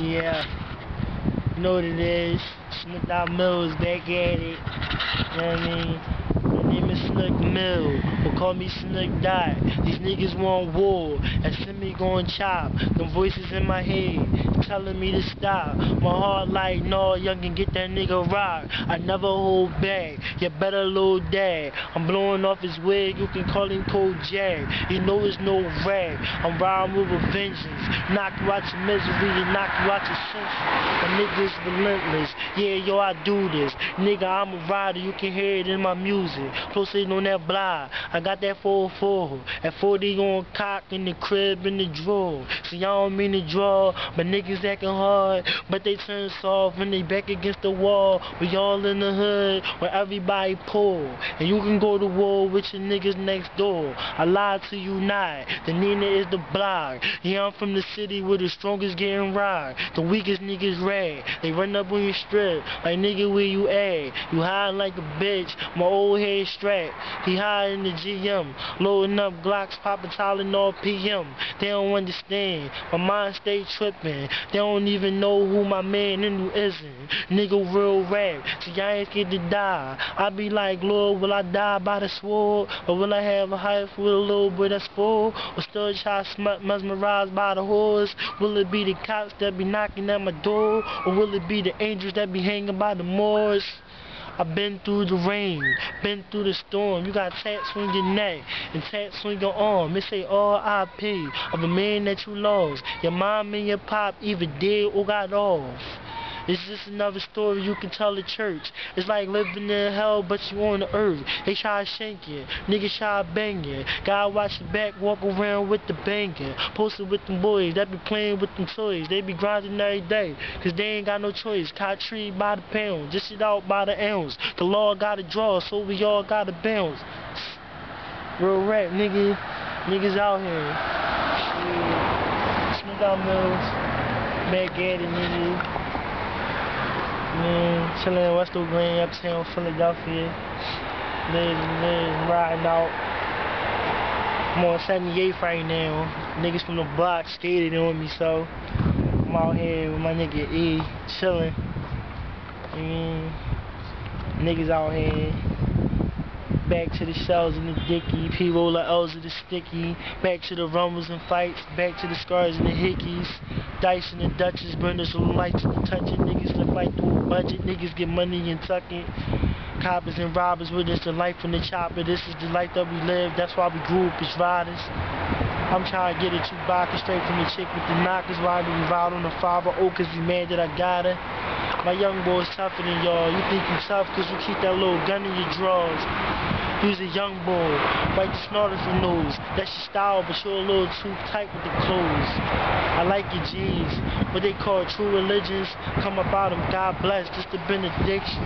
Yeah. Know what it is. Dot Millz back at it. You know what I mean? Snook Mill, but call me Snook Dot. These niggas want war, and send me going chop. Them voices in my head telling me to stop. My heart like, no, young can get that nigga rock. I never hold back. You better load that. I'm blowing off his wig, you can call him Cold Jack. You know it's no rag. I'm riding with a vengeance. Knock you out your misery and knock you out your senses. My nigga's relentless. Yeah, yo, I do this. Nigga, I'm a rider, you can hear it in my music. Proceeding on that block. I got that 404. At 40 on cock in the crib in the drawer. See, I don't mean to draw, but niggas acting hard. But they turn soft when they back against the wall. We all in the hood where everybody poor. And you can go to war with your niggas next door. I lied to you not. The Nina is the block. Yeah, I'm from the city where the strongest getting rocked. The weakest niggas rag. They run up on your strip. Like nigga, where you at? You hiding like a bitch. My old head strapped. He hiding in the GM. Loading up Glocks, popping Tylenol PM. They don't understand. My mind stay tripping. They don't even know who my man and who isn't. Nigga real rap. See, I ain't scared to die. I be like, Lord, will I die by the sword? Or will I have a height with a little boy that's full? Or still try smut mesmerized by the horse? Will it be the cops that be knocking at my door? Or will it be the angels that be hanging by the moors? I've been through the rain, been through the storm. You got tats on your neck and tats on your arm. It say R.I.P. of a man that you lost. Your mom and your pop either dead or got off. It's just another story you can tell the church. It's like living in hell, but you on the earth. They try to shank you. Niggas try to bang you. God watch your back, walk around with the banging. Posted with them boys that be playing with them toys. They be grinding every day, cause they ain't got no choice. Caught tree by the pound, just it out by the ounce. The law gotta draw, so we all gotta bounce. Real rap, nigga. Niggas out here. Shit. Snook Dot Millz. At it, nigga. Man, chilling in West Green, uptown Philadelphia. Live, live, riding out. I'm on 78th right now. Niggas from the block skated on me, so I'm out here with my nigga E, chilling. Niggas out here. Back to the shells in the dicky, P-roller L's of the sticky. Back to the rumbles and fights, back to the scars and the hickeys. Dice and Dutchess, burners on lights and touching. Niggas live like through a budget, niggas get money and tuck it. Coppers and robbers, with us the life from the chopper. This is the life that we live, that's why we grew up as riders. I'm trying to get a Chewbacca straight from the chick with the knockers. Why do we ride on the 5 oh cause he mad that I got her? My young boy's tougher than y'all. You think you tough cause you keep that little gun in your drawers. You's a young boy, like the snorters for news. That's your style, but you're a little too tight with the clothes. I like your jeans, what they call true religions. Come about them, God bless, just a benediction.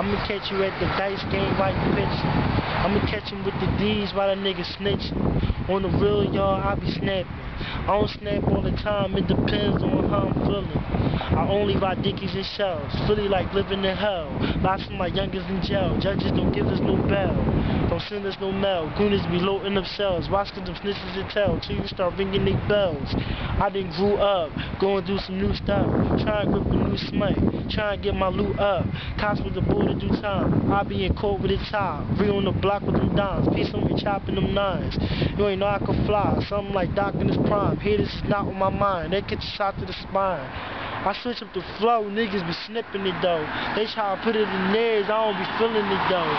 I'ma catch you at the dice game right pitch. I'ma catch him with the D's while that nigga snitching. On the real, y'all, I be snapping. I don't snap all the time, it depends on how I'm feeling. I only ride dickies and shells, Philly like living in hell. Lots of my youngest in jail, judges don't give us no bail. Don't send us no mail, goonies be loading up cells. Watch cause them snitches and tell, till you start ringing their bells. I done grew up, going through some new stuff. Trying to grip a new smite, trying to get my loot up. Cops with the bull to do time, I be in court with a tie. Real on the block with them dimes, piece on me chopping them nines. You ain't know I could fly, something like Doc in his prime. Haters is not on my mind, they catch get shot to the spine. I switch up the flow, niggas be snipping it though. They try to put it in theirs, I don't be feeling it though.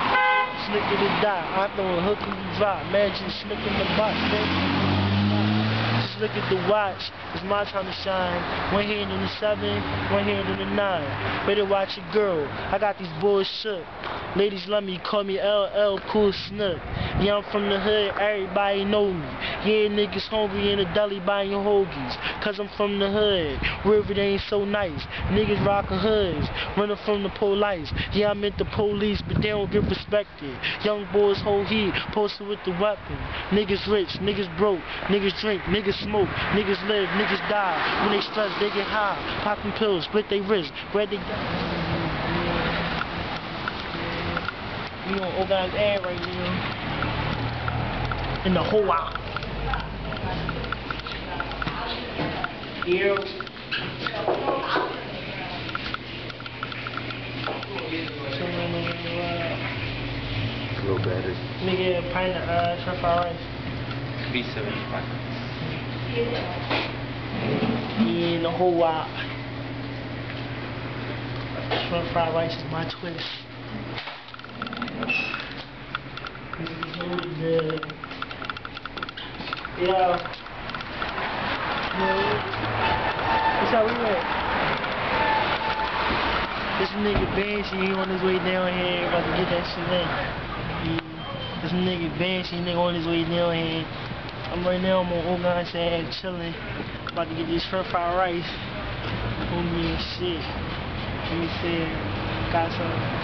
Snicker to die, I throw a hook and you drop. Magic snipping the box. Just look at the watch, it's my time to shine. One hand on the seven, one hand on the nine. Better watch your girl, I got these boys shook. Ladies love me, call me LL Cool Snook. Yeah, I'm from the hood, everybody know me. Yeah, niggas hungry in the deli buying hoagies. Cause I'm from the hood, where it ain't so nice. Niggas rockin' hoods, running from the police. Yeah, I'm the police, but they don't get respected. Young boys hold heat, posted with the weapon. Niggas rich, niggas broke, niggas drink, niggas smoke, niggas live, niggas die. When they stress, they get high. Popping pills, split they wrist, where they We gonna organize ad right now. In the whole out. Yeah. Low battery. Nigga, pint of uh, shrimp fried rice. 375. Yeah, the whole lot. Shrimp fried rice is my twist. Yeah. Up, we? This nigga Banshee, he on his way down here, about to get that shit in. Yeah. This nigga Banshee, nigga on his way down here. I'm right now, I'm on Ogon side chilling. About to get this shrimp fried rice. Homie and shit. Let me see. Some.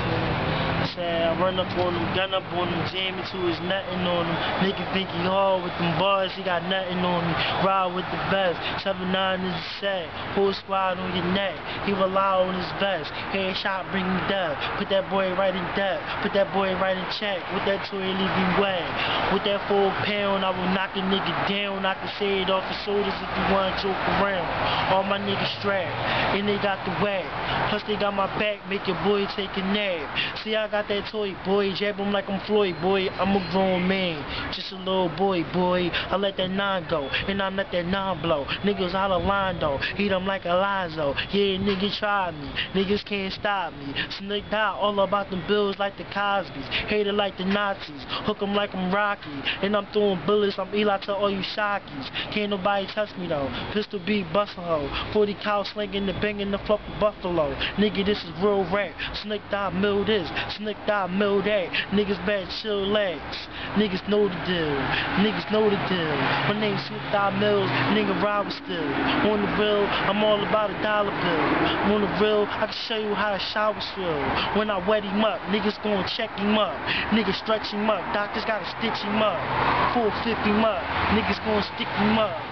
I run up on him, gun up on him, jam into his nothing on him. Nigga think he hard with them bars, he got nothing on me. Ride with the best. 7-9 is a set. Whole squad on your neck. He rely on his vest. Headshot bring me death. Put that boy right in debt. Put that boy right in check. With that toy leave him wet. With that full pound, I will knock a nigga down. I can say it off his shoulders if you want to joke around. All my niggas strapped, and they got the whack. Plus they got my back, make your boy take a nap. See, I got that toy, boy. Jab him like I'm Floyd, boy. I'm a grown man, just a little boy, boy. I let that nine go, and I let that nine blow. Niggas out of line though, heat them like Alonzo. Yeah, niggas try me, niggas can't stop me. Snick out all about them bills like the Cosbys. Hated like the Nazis, hook 'em like I'm Rocky. And I'm throwing bullets, I'm Eli to all you Shockies. Can't nobody touch me though. Pistol beat bustle hoe. 40 cow slinging the banging the fluff buffalo. Nigga, this is real rap. Snick out mill this, snick out mill that. Niggas bad chill legs. Niggas know the deal. Niggas know the deal. My name's Snook Dot Millz, nigga Robert still. On the real, I'm all about a dollar bill. On the real, I can show you how the showers feel. When I wet him up, niggas gonna check him up. Niggas stretch him up, doctors gotta stitch him up. Full 50 him up, niggas gonna stick him up.